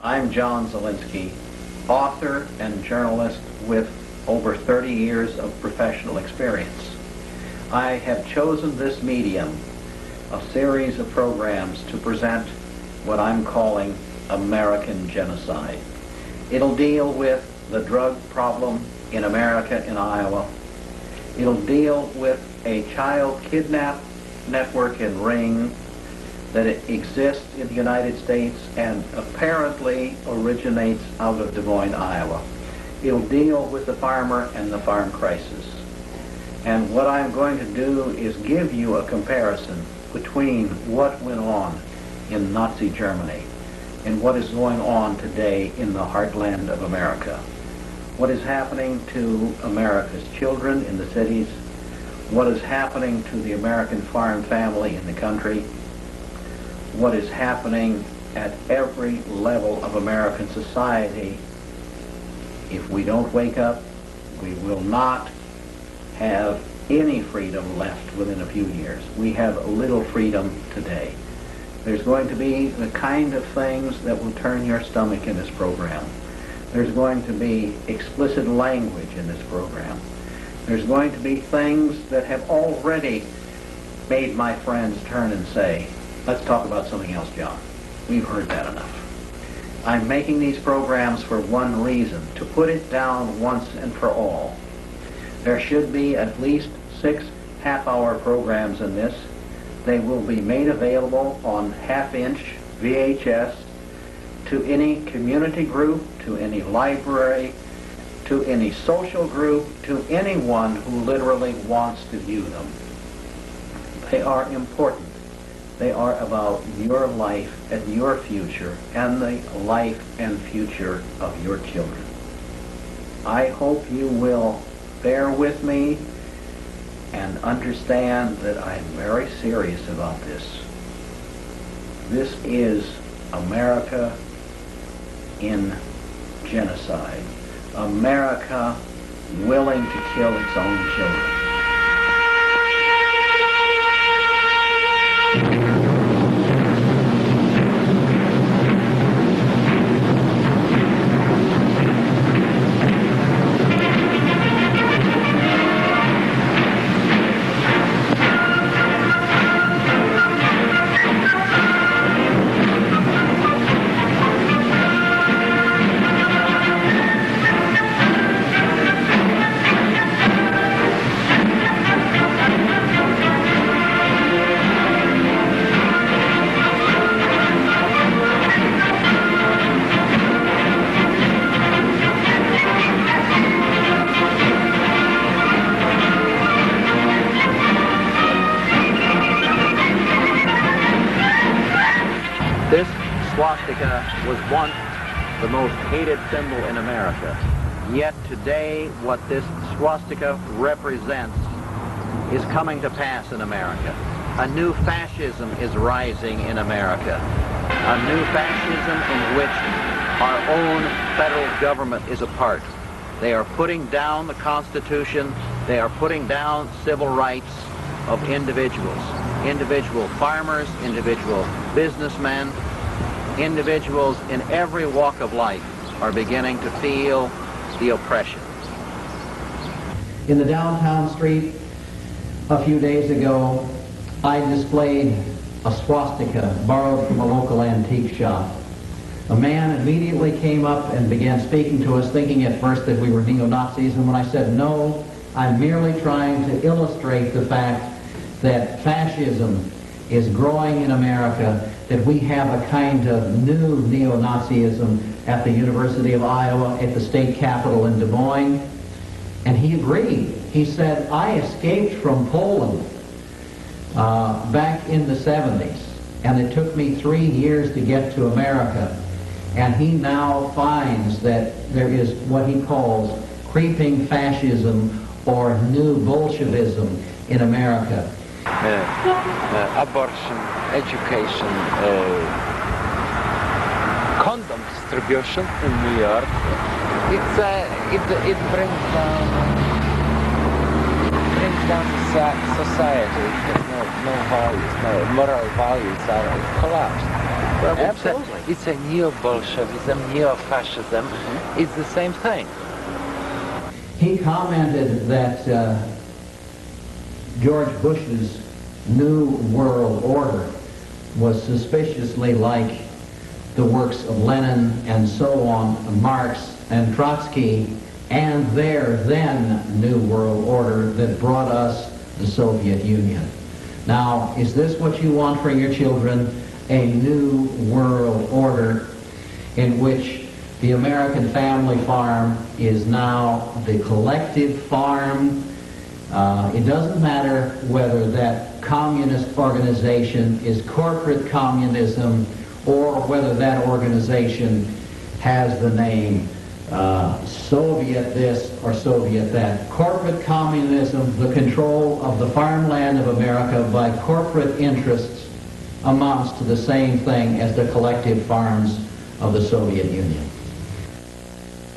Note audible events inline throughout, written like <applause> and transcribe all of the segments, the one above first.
I'm John Zielinski, author and journalist with over 30 years of professional experience. I have chosen this medium, a series of programs to present what I'm calling American genocide. It'll deal with the drug problem in America in Iowa. It'll deal with a child kidnap network and ring that it exists in the United States and apparently originates out of Des Moines, Iowa. It'll deal with the farmer and the farm crisis. And what I'm going to do is give you a comparison between what went on in Nazi Germany and what is going on today in the heartland of America. What is happening to America's children in the cities, what is happening to the American farm family in the country, what is happening at every level of American society. If we don't wake up, we will not have any freedom left within a few years. We have little freedom today. There's going to be the kind of things that will turn your stomach in this program. There's going to be explicit language in this program. There's going to be things that have already made my friends turn and say, let's talk about something else, John. We've heard that enough. I'm making these programs for one reason, to put it down once and for all. There should be at least six half-hour programs in this. They will be made available on half-inch VHS to any community group, to any library, to any social group, to anyone who literally wants to view them. They are important. They are about your life and your future and the life and future of your children. I hope you will bear with me and understand that I'm very serious about this. This is America in genocide. America willing to kill its own children. Symbol in America. Yet today, what this swastika represents is coming to pass in America. A new fascism is rising in America. A new fascism in which our own federal government is a part. They are putting down the Constitution. They are putting down civil rights of individuals. Individual farmers, individual businessmen, individuals in every walk of life are beginning to feel the oppression. In the downtown street a few days ago, I displayed a swastika borrowed from a local antique shop. A man immediately came up and began speaking to us, thinking at first that we were neo-Nazis, and when I said, no, I'm merely trying to illustrate the fact that fascism is growing in America, that we have a kind of new neo-Nazism at the University of Iowa, at the state capitol in Des Moines. And he agreed. He said, I escaped from Poland uh, back in the 70s, and it took me three years to get to America. And he now finds that there is what he calls creeping fascism or new Bolshevism in America. Uh, uh, abortion, education, uh, condom distribution in New York. It's, it, it brings down brings down society. No, no values, no moral values are collapsed. Well, it's a- Absolutely. It's a, neo-Bolshevism, neo-fascism. Mm-hmm. It's the same thing. He commented that uh, George Bush's New World Order was suspiciously like the works of Lenin and so on, Marx and Trotsky, and their then New World Order that brought us the Soviet Union. Now, is this what you want for your children? A new world order in which the American family farm is now the collective farm. Uh, it doesn't matter whether that communist organization is corporate communism or whether that organization has the name uh, Soviet this or Soviet that. Corporate communism, the control of the farmland of America by corporate interests amounts to the same thing as the collective farms of the Soviet Union.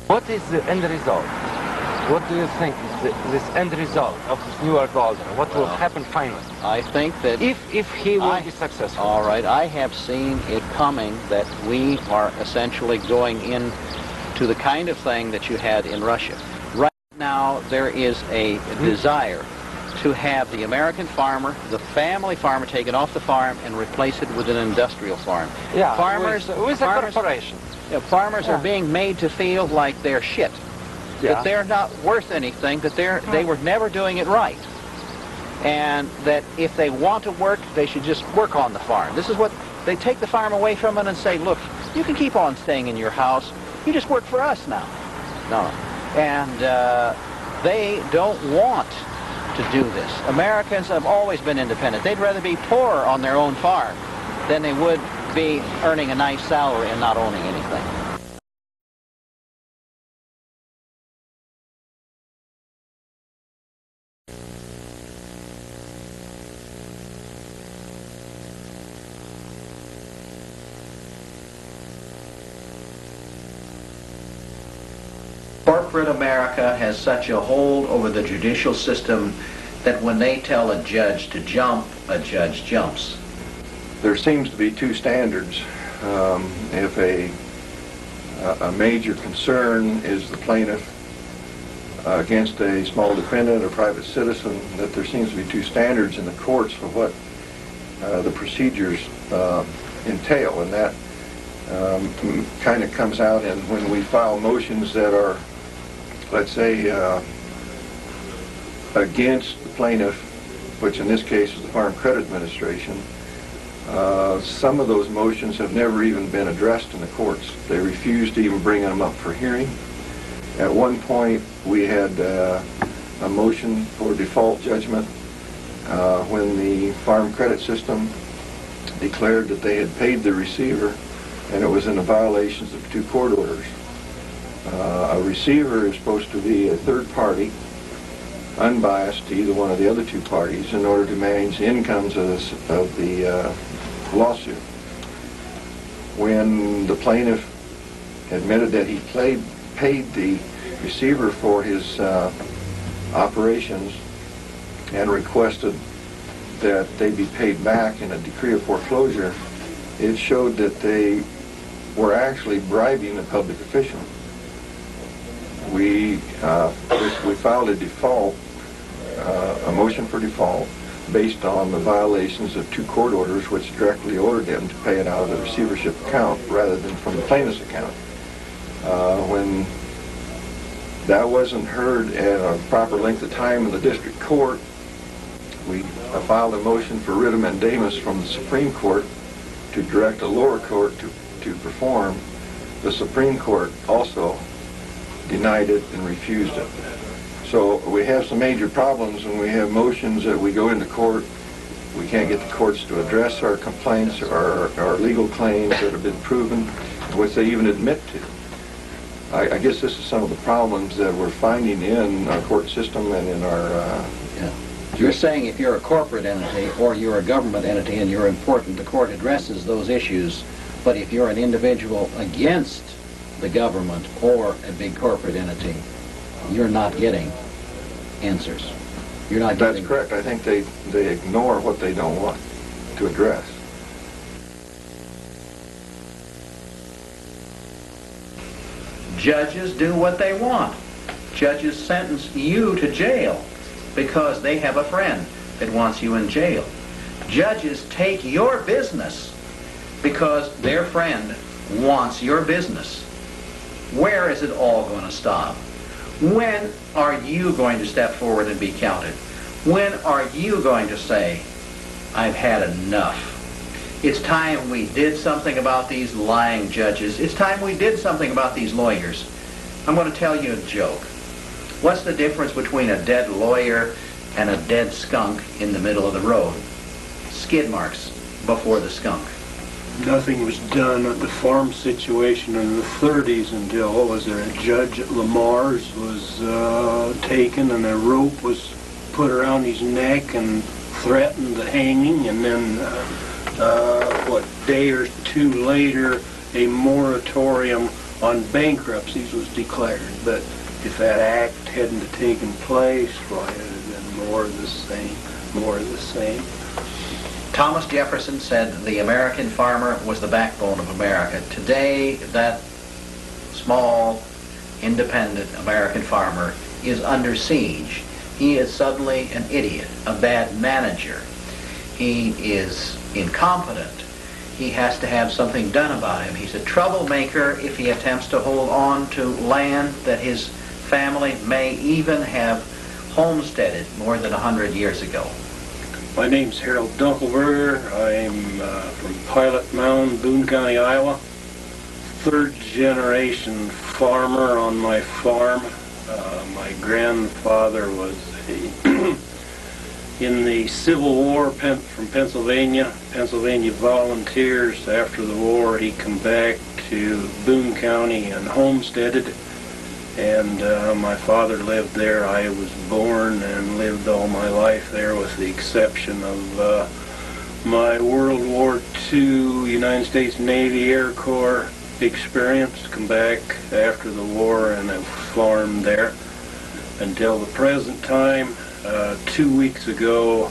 What is the end result? What do you think is the, this end result of this New World Order? What will happen finally? I think that If, if he will I- be successful. All right, I have seen it coming that we are essentially going in to the kind of thing that you had in Russia. Right now, there is a hmm? desire to have the American farmer, the family farmer, taken off the farm and replace it with an industrial farm. yeah, farmers, with, with a corporation. yeah, farmers Yeah. are being made to feel like they're shit. Yeah. That they're not worth anything. That they're they were never doing it right and that if they want to work, they should just work on the farm. This is what they take the farm away from it and say, look, you can keep on staying in your house. You just work for us now. No. And uh, they don't want to do this. Americans have always been independent. They'd rather be poor on their own farm than they would be earning a nice salary and not owning anything. Corporate America has such a hold over the judicial system that when they tell a judge to jump, a judge jumps. there seems to be two standards. Um, if a, a major concern is the plaintiff against a small defendant or private citizen, that there seems to be two standards in the courts for what uh, the procedures uh, entail, and that kind of comes out in when we file motions that are, let's say, uh, against the plaintiff, which in this case is the Farm Credit Administration, uh, Some of those motions have never even been addressed in the courts. They refused to even bring them up for hearing. At one point, we had uh, a motion for default judgment uh, when the farm credit system declared that they had paid the receiver and it was in the violations of two court orders. Uh, A receiver is supposed to be a third party, unbiased to either one of the other two parties in order to manage the incomes of this- of the uh, lawsuit. When the plaintiff admitted that he played, paid the receiver for his uh, operations and requested that they be paid back in a decree of foreclosure, it showed that they were actually bribing a public official. We, uh, we filed a default, uh, a motion for default, based on the violations of two court orders which directly ordered them to pay it out of the receivership account rather than from the plaintiff's account. Uh, When that wasn't heard at a proper length of time in the district court, we uh, filed a motion for writ of mandamus from the Supreme Court to direct a lower court to, to perform. The Supreme Court also denied it and refused it. So we have some major problems when we have motions that we go into court, we can't get the courts to address our complaints or our, our legal claims that have been proven, which they even admit to. I, I guess this is some of the problems that we're finding in our court system and in our, uh, You're saying if you're a corporate entity or you're a government entity and you're important, the court addresses those issues. But if you're an individual against the government or a big corporate entity, you're not getting answers. You're not That's correct. I think they, they ignore what they don't want to address. Judges do what they want. Judges sentence you to jail because they have a friend that wants you in jail. Judges take your business because their friend wants your business. Where is it all going to stop? When are you going to step forward and be counted? When are you going to say, I've had enough? It's time we did something about these lying judges. It's time we did something about these lawyers. I'm going to tell you a joke. What's the difference between a dead lawyer and a dead skunk in the middle of the road? Skid marks before the skunk. Nothing was done at the farm situation in the 30s until, what was there, a judge at Le Mars was uh, taken and a rope was put around his neck and threatened the hanging and then, uh, uh, what, day or two later, a moratorium on bankruptcies was declared. But if that act hadn't taken place, why, it would have been more of the same, more of the same. Thomas Jefferson said the American farmer was the backbone of America. Today, that small, independent American farmer is under siege. He is suddenly an idiot, a bad manager. He is incompetent. He has to have something done about him. He's a troublemaker if he attempts to hold on to land that his family may even have homesteaded more than a hundred years ago. My name's Harold Dunkelberger. I'm uh, from Pilot Mound, Boone County, Iowa. Third generation farmer on my farm. Uh, my grandfather was a <clears throat> in the Civil War pen, from Pennsylvania, Pennsylvania volunteers. After the war, he come back to Boone County and homesteaded. And uh, my father lived there. I was born and lived all my life there with the exception of uh, my World War II United States Navy Air Corps experience. Come back after the war and have farmed there until the present time. Uh, two weeks ago,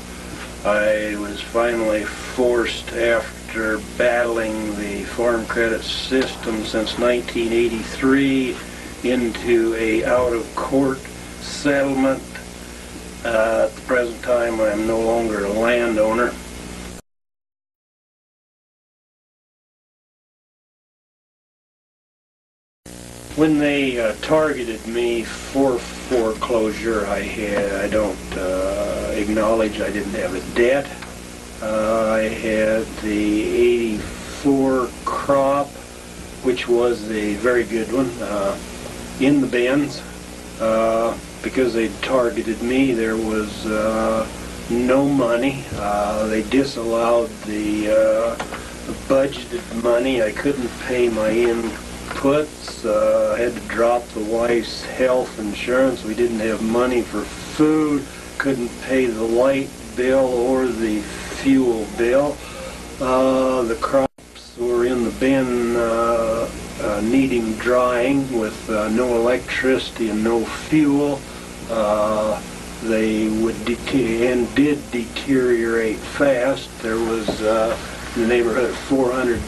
I was finally forced after battling the farm credit system since 1983 into a out-of-court settlement. Uh, at the present time, I am no longer a landowner. When they uh, targeted me for foreclosure, I had, I don't uh, acknowledge I didn't have a debt. Uh, I had the 84 crop, which was a very good one. Uh, in the bins uh, because they targeted me. There was uh, no money. Uh, they disallowed the uh, budgeted money. I couldn't pay my inputs. Uh, I had to drop the wife's health insurance. We didn't have money for food. Couldn't pay the light bill or the fuel bill. Uh, the crops were in the bin uh, needing drying with uh, no electricity and no fuel. Uh, they would de- and did deteriorate fast. There was uh, in the neighborhood of four hundred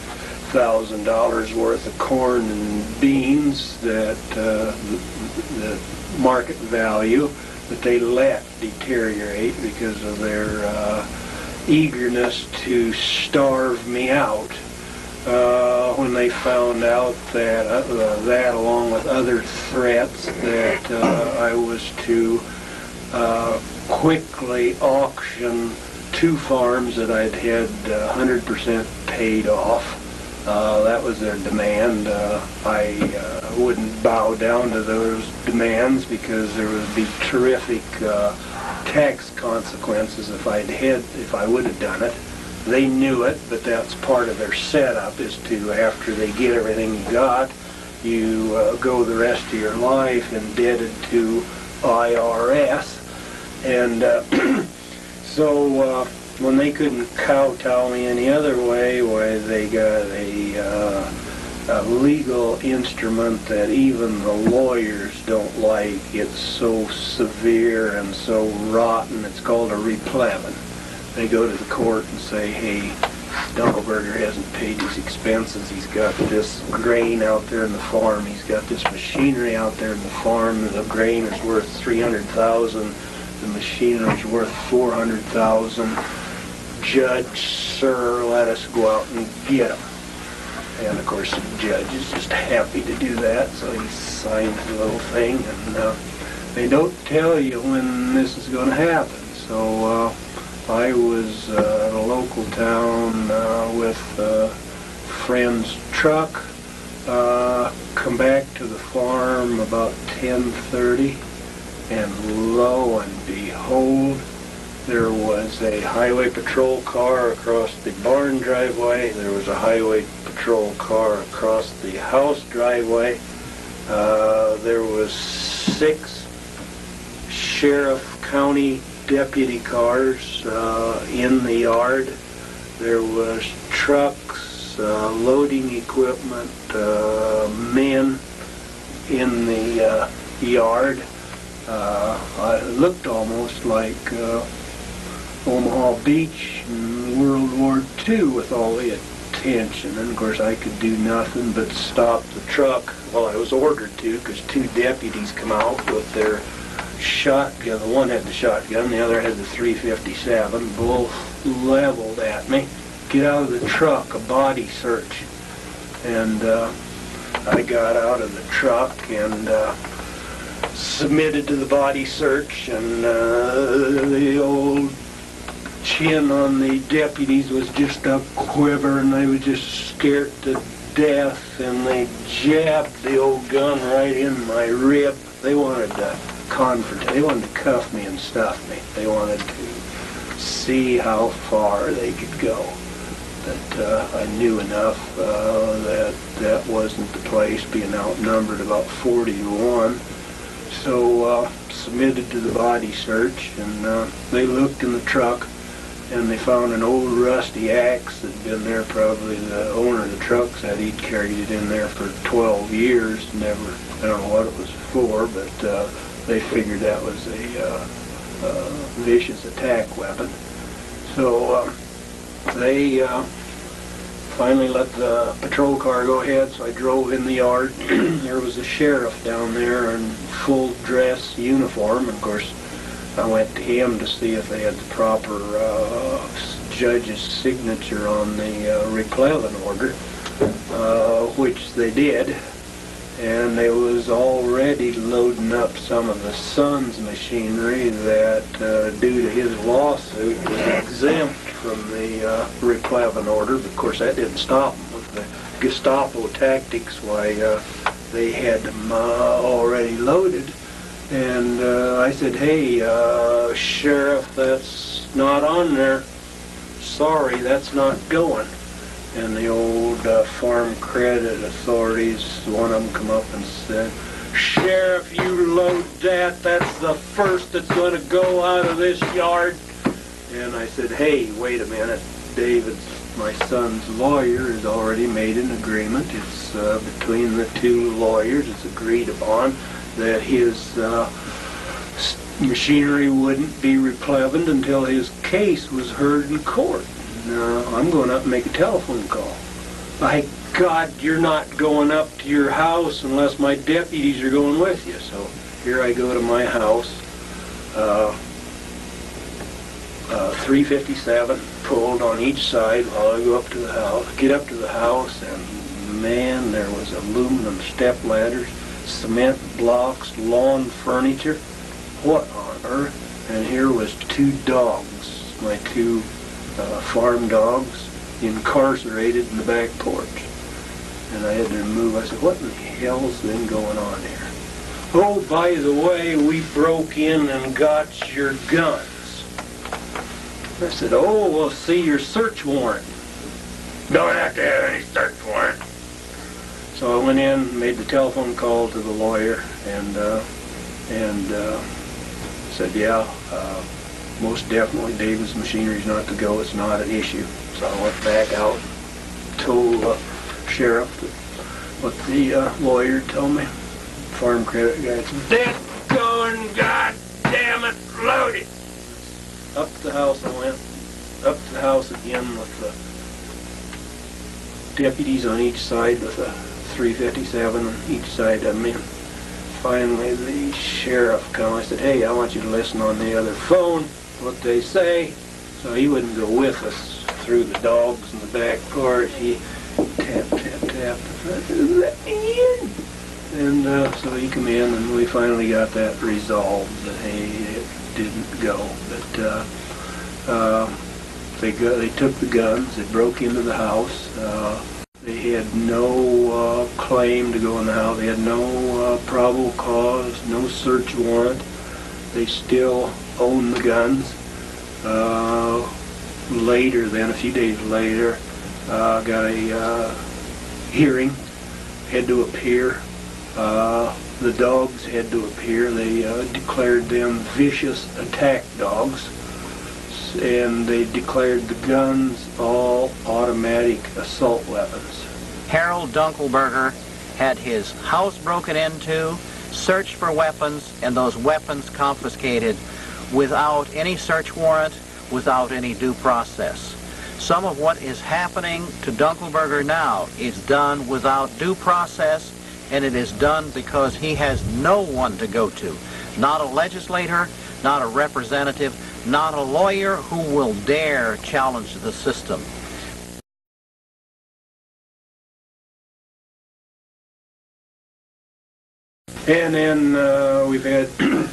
thousand dollars worth of corn and beans that uh, the, the market value that they let deteriorate because of their uh, eagerness to starve me out uh, when they found out that uh, that, along with other threats, that uh, I was to uh, quickly auction two farms that I'd had uh, 100% paid off. Uh, that was their demand. Uh, I uh, wouldn't bow down to those demands because there would be terrific uh, tax consequences if I'd had if I would have done it. They knew it, but that's part of their setup is to, after they get everything you got, you uh, go the rest of your life indebted to IRS. And uh, <clears throat> so uh, when they couldn't kowtow me any other way, why they got a, uh, a legal instrument that even the lawyers don't like. It's so severe and so rotten. It's called a replevin they go to the court and say, hey, Dunkelberger hasn't paid his expenses. He's got this grain out there in the farm. He's got this machinery out there in the farm. The grain is worth three hundred thousand. The machinery is worth four hundred thousand. Judge, sir, let us go out and get him. And of course, the judge is just happy to do that, so he signs the little thing, and uh, they don't tell you when this is going to happen. So uh, I was uh, in a local town uh, with a friend's truck, uh, come back to the farm about 10:30, and lo and behold, there was a highway patrol car across the barn driveway. There was a highway patrol car across the house driveway. Uh, there was six sheriff county deputy cars uh, in the yard. There was trucks, uh, loading equipment, uh, men in the uh, yard. Uh, it looked almost like uh, Omaha Beach in World War II with all the attention. And of course, I could do nothing but stop the truck. Well, I was ordered to because two deputies come out with their shotgun. The one had the shotgun, the other had the 357. Both leveled at me. Get out of the truck, a body search. And uh, I got out of the truck and uh, submitted to the body search. And uh, the old chin on the deputies was just a quiver and they were just scared to death and they jabbed the old gun right in my rib. They wanted to confront, they wanted to cuff me and stuff me. They wanted to see how far they could go. But uh, I knew enough uh, that that wasn't the place, being outnumbered about 40 to 1. So uh, submitted to the body search and uh, they looked in the truck and they found an old rusty axe that'd been there probably the owner of the truck said he'd carried it in there for 12 years never i don't know what it was for but uh, they figured that was a uh, uh, vicious attack weapon. So uh, they uh, finally let the patrol car go ahead so i drove in the yard. <clears throat> There was a sheriff down there in full dress uniform. Of course I went to him to see if they had the proper uh, judge's signature on the uh, replevin order, uh, which they did. And they was already loading up some of the son's machinery that, uh, due to his lawsuit, was exempt from the uh, replevin order. Of course, that didn't stop them with the Gestapo tactics. Why uh, they had them uh, already loaded. And uh, I said, hey, uh, Sheriff, that's not on there. Sorry, that's not going. And the old uh, farm credit authorities, one of them come up and said, Sheriff, you load that. That's the first that's going to go out of this yard. And I said, hey, wait a minute. David's, my son's lawyer, has already made an agreement. It's uh, between the two lawyers. It's agreed upon that his uh, machinery wouldn't be replevined until his case was heard in court. Now, I'm going up and make a telephone call. By God, you're not going up to your house unless my deputies are going with you. So here I go to my house, uh, uh, 357 pulled on each side while I go up to the house. Get up to the house and man, there was aluminum step ladders cement blocks, lawn furniture. What on earth? And here was two dogs, my two uh, farm dogs, incarcerated in the back porch. And I had to remove, I said, what in the hell's been going on here? Oh, by the way, we broke in and got your guns. I said, oh, we'll see your search warrant. Don't have to have any search warrant. So I went in, made the telephone call to the lawyer, and uh, and uh, said, yeah, uh, most definitely David's machinery's not to go. It's not an issue. So I went back out, told the sheriff what the uh, lawyer told me. Farm credit guy said, dead going, god damn it, load it. Up to the house I went, up to the house again with the deputies on each side with a 357 on each side of me. Finally, the sheriff come. I said, "Hey, I want you to listen on the other phone what they say." So he wouldn't go with us through the dogs in the back porch. He tap tap tap. And uh, so he come in, and we finally got that resolved that hey, it didn't go. But uh, uh, they go, they took the guns. They broke into the house. Uh, they had no uh, claim to go in the house. They had no uh, probable cause, no search warrant. They still own the guns. Uh, later, then a few days later, uh, got a uh, hearing. Had to appear. Uh, the dogs had to appear. They uh, declared them vicious attack dogs and they declared the guns all automatic assault weapons. Harold Dunkelberger had his house broken into, searched for weapons, and those weapons confiscated without any search warrant, without any due process. Some of what is happening to Dunkelberger now is done without due process, and it is done because he has no one to go to. Not a legislator, not a representative, not a lawyer who will dare challenge the system. And then uh, we've had, <clears throat>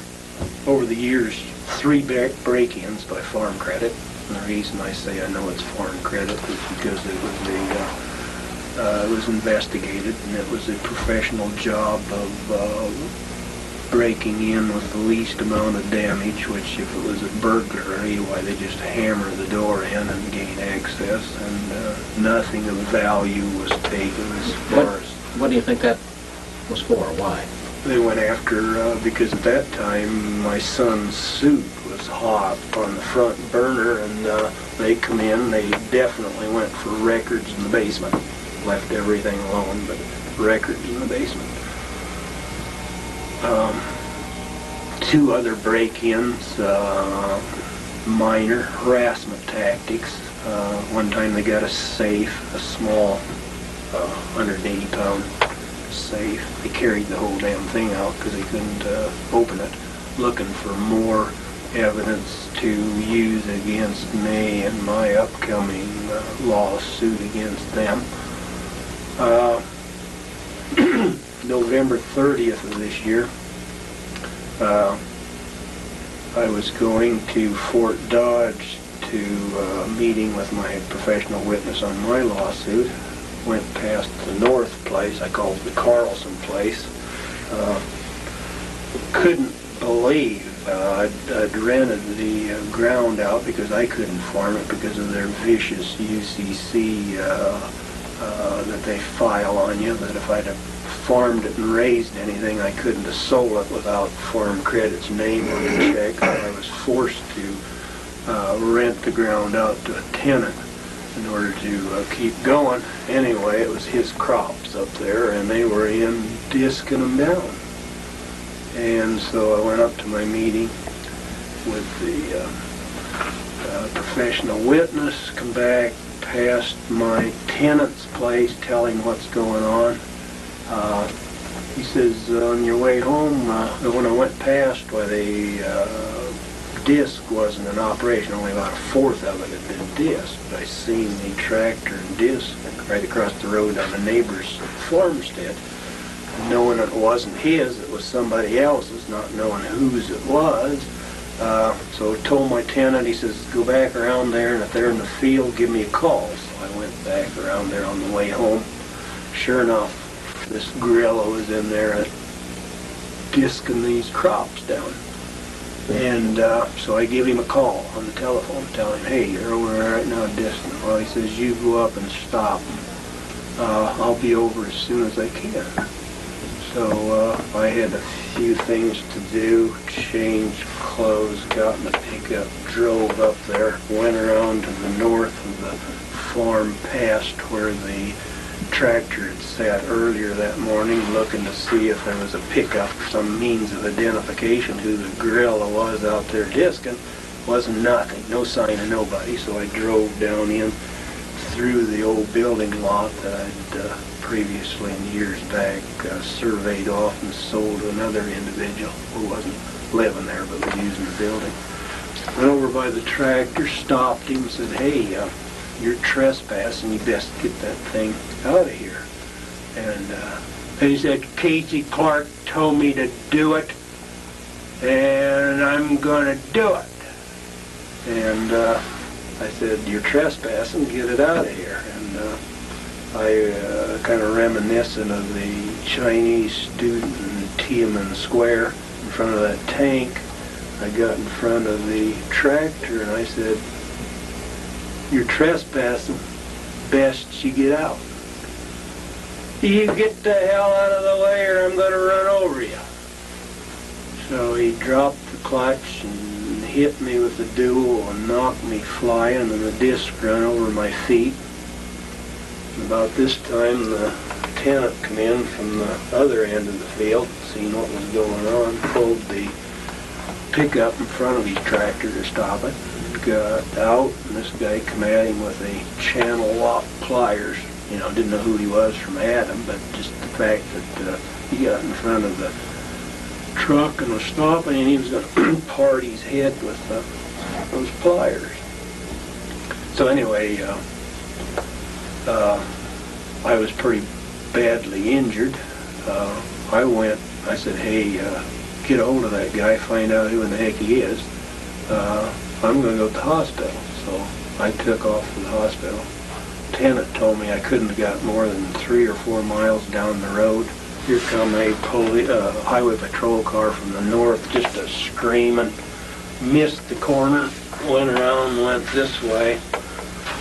over the years, three break-ins by Farm Credit. And the reason I say I know it's Farm Credit is because it was a, uh, uh, was investigated and it was a professional job of uh, breaking in with the least amount of damage, which if it was a burglary, why they just hammer the door in and gain access, and uh, nothing of value was taken as far What, as what do you think that was for? Why? They went after, uh, because at that time, my son's suit was hot on the front burner, and uh, they come in, they definitely went for records in the basement. Left everything alone, but records in the basement. Um, two other break-ins, uh, minor harassment tactics. Uh, one time they got a safe, a small, uh, 180-pound safe. They carried the whole damn thing out because they couldn't uh, open it, looking for more evidence to use against me and my upcoming uh, lawsuit against them. Uh, <clears throat> November 30th of this year, uh, I was going to Fort Dodge to a meeting with my professional witness on my lawsuit went past the north place, I call it the Carlson place. Uh, couldn't believe uh, I'd, I'd rented the uh, ground out because I couldn't farm it because of their vicious UCC uh, uh, that they file on you. That if I'd have farmed it and raised anything, I couldn't have sold it without Farm Credit's name on the check. I was forced to uh, rent the ground out to a tenant in order to uh, keep going. Anyway, it was his crops up there, and they were in disking them down. And so I went up to my meeting with the uh, uh, professional witness, come back past my tenant's place, tell him what's going on. Uh, he says, on your way home, uh, when I went past where the uh, disc wasn't in operation, only about a fourth of it had been disc. But I seen the tractor and disc right across the road on the neighbor's farmstead. Knowing it wasn't his, it was somebody else's, not knowing whose it was. Uh, so I told my tenant, he says, go back around there, and if they're in the field, give me a call. So I went back around there on the way home. Sure enough, this gorilla was in there disking these crops down. And uh, so I give him a call on the telephone, tell him, hey, you're over there right now distant. Well, he says, you go up and stop. Uh, I'll be over as soon as I can. So uh, I had a few things to do, changed clothes, got in the pickup, drove up there, went around to the north of the farm past where the tractor had sat earlier that morning looking to see if there was a pickup some means of identification who the gorilla was out there disking. Wasn't nothing, no sign of nobody, so I drove down in through the old building lot that I'd uh, previously in years back uh, surveyed off and sold to another individual who wasn't living there but was using the building. Went over by the tractor, stopped him, said, hey, uh, you're trespassing, you best get that thing out of here. And, uh, he said, Casey Clark told me to do it, and I'm gonna do it. And, uh, I said, you're trespassing, get it out of here. And, uh, I, uh, kind of reminiscent of the Chinese student in Tiananmen Square in front of that tank. I got in front of the tractor and I said, you're trespassing, best you get out. You get the hell out of the way or I'm gonna run over you. So he dropped the clutch and hit me with the dual and knocked me flying and the disc ran over my feet. About this time the lieutenant come in from the other end of the field, seen what was going on, pulled the pickup in front of his tractor to stop it. Got out, and this guy come at him with a channel lock pliers. You know, didn't know who he was from Adam, but just the fact that uh, he got in front of the truck and was stopping, and he was going to <clears throat> part his head with uh, those pliers. So anyway, uh, uh, I was pretty badly injured. Uh, I went, I said, hey, uh, get a hold of that guy, find out who in the heck he is. Uh, I'm going to go to the hospital. So I took off to the hospital. Lieutenant told me I couldn't have got more than three or four miles down the road. Here come a poli- uh, highway patrol car from the north, just a screaming. Missed the corner, went around, went this way.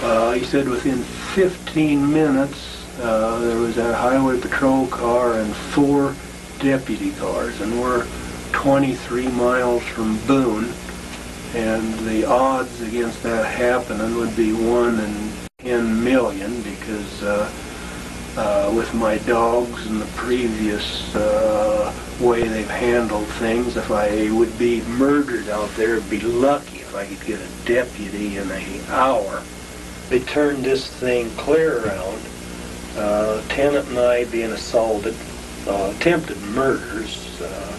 Uh, he said within 15 minutes, uh, there was a highway patrol car and four deputy cars, and we're 23 miles from Boone, and the odds against that happening would be one in 10 million because uh, uh, with my dogs and the previous uh, way they've handled things, if I would be murdered out there, it'd be lucky if I could get a deputy in an hour. They turned this thing clear around. Uh, Lieutenant and I being assaulted, uh, attempted murders, uh,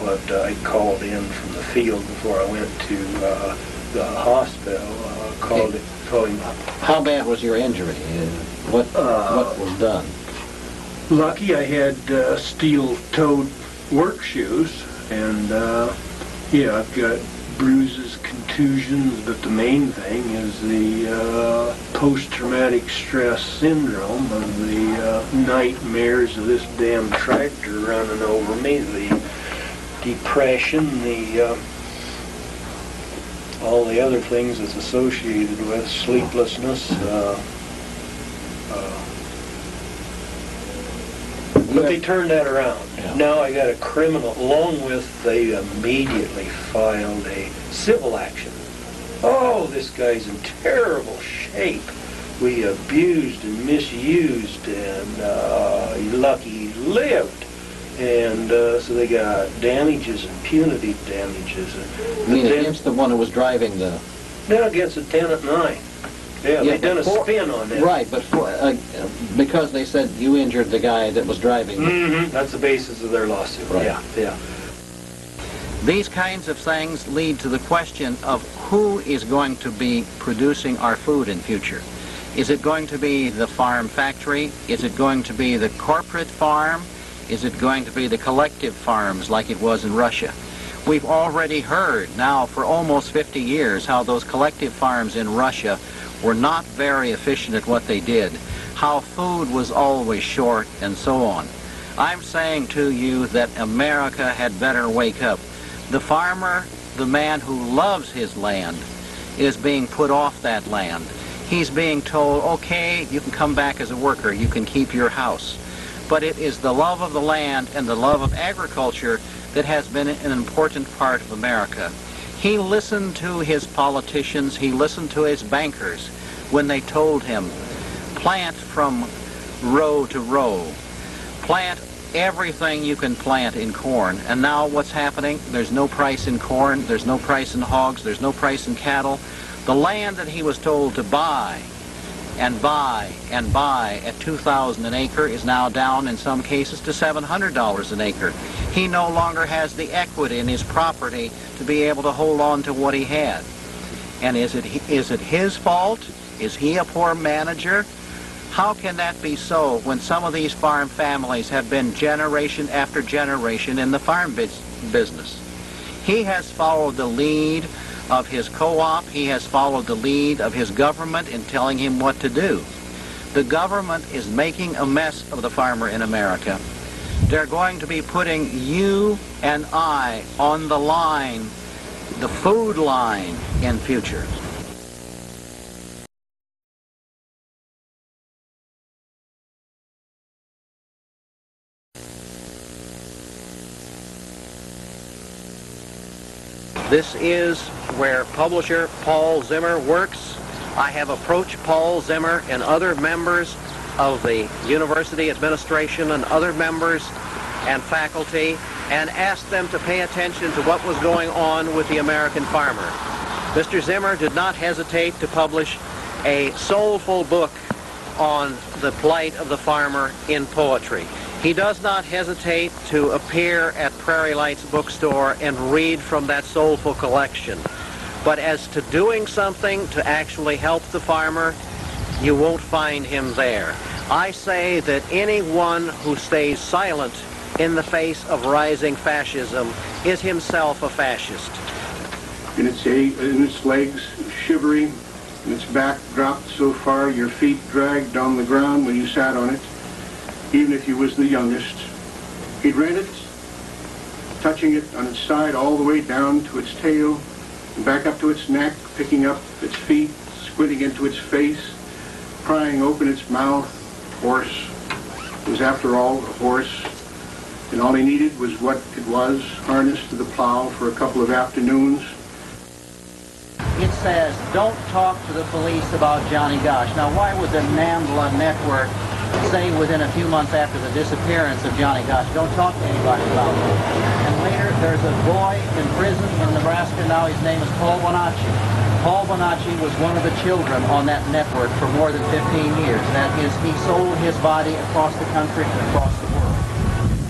what I called in from the field before I went to uh, the hospital. Uh, called it, How bad was your injury? What, Uh, what was done? Lucky I had uh, steel-toed work shoes, and uh, yeah, I've got bruises, contusions, but the main thing is the uh, post-traumatic stress syndrome of the uh, nightmares of this damn tractor running over me, the depression, the uh, all the other things that's associated with sleeplessness. Uh, uh, but they turned that around. Yeah. Now I got a criminal, along with, they immediately filed a civil action. Oh, this guy's in terrible shape. We abused and misused, and uh, lucky he lived. And uh, so they got damages and punitive damages. You mean But then- against the one who was driving the... Now against Lieutenant Nine. Yeah, Yeah, they done a for- spin on that. Right, but for, uh, because they said you injured the guy that was driving. hmm That's the basis of their lawsuit. Right. Yeah, yeah. These kinds of things lead to the question of who is going to be producing our food in future. Is it going to be the farm factory? Is it going to be the corporate farm? Is it going to be the collective farms like it was in Russia? We've already heard now for almost 50 years how those collective farms in Russia were not very efficient at what they did, how food was always short, and so on. I'm saying to you that America had better wake up. The farmer, the man who loves his land, is being put off that land. He's being told, okay, you can come back as a worker, you can keep your house. But it is the love of the land and the love of agriculture that has been an important part of America. He listened to his politicians, he listened to his bankers when they told him, plant from row to row. Plant everything you can plant in corn. And now what's happening? There's no price in corn, there's no price in hogs, there's no price in cattle. The land that he was told to buy and buy and buy at 2000 an acre is now down in some cases to $700 an acre. He no longer has the equity in his property to be able to hold on to what he had. And is it is it his fault? Is he a poor manager? How can that be so when some of these farm families have been generation after generation in the farm bus- business? He has followed the lead of his co-op. He has followed the lead of his government in telling him what to do. The government is making a mess of the farmer in America. They're going to be putting you and I on the line, the food line in future. This is where publisher Paul Zimmer works. I have approached Paul Zimmer and other members of the university administration and other members and faculty and asked them to pay attention to what was going on with the American farmer. Mr. Zimmer did not hesitate to publish a soulful book on the plight of the farmer in poetry. He does not hesitate to appear at Prairie Lights bookstore and read from that soulful collection. But as to doing something to actually help the farmer, you won't find him there. I say that anyone who stays silent in the face of rising fascism is himself a fascist. in its, its legs, shivering, and its back dropped so far your feet dragged on the ground when you sat on it, even if he was the youngest. He'd rent it, touching it on its side all the way down to its tail, and back up to its neck, picking up its feet, squinting into its face, prying open its mouth. Horse It was after all a horse, and all he needed was what it was, harnessed to the plow for a couple of afternoons, It says, don't talk to the police about Johnny Gosch. Now, why would the NAMBLA network say within a few months after the disappearance of Johnny Gosch, don't talk to anybody about it? And later, there's a boy in prison in Nebraska now. His name is Paul Bonacci. Paul Bonacci was one of the children on that network for more than 15 years. That is, he sold his body across the country and across the world.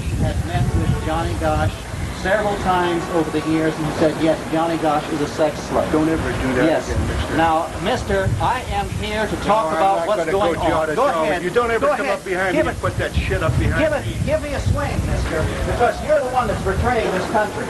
He had met with Johnny Gosch several times over the years and he said, yes, Johnny Gosch is a sex slave. Don't ever do that Yes. again, mister. Now, mister, I am here to talk No, about what's gonna go on. Go ahead. You don't ever Go come ahead. up behind give me it, and put that shit up behind Give me. it, give me a swing, mister, because you're the one that's betraying this country.